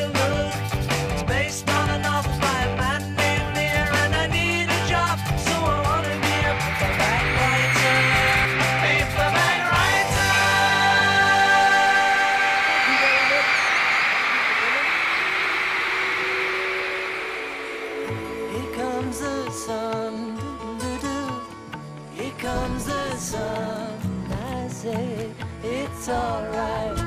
a look? It's based on a novel by a man named Lear, and I need a job, so I wanna be a paperback writer. Paperback writer. Here comes the sun comes the sun, I say it's alright.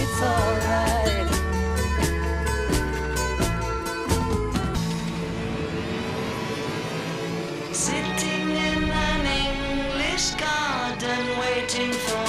It's alright. Sitting in an English garden waiting for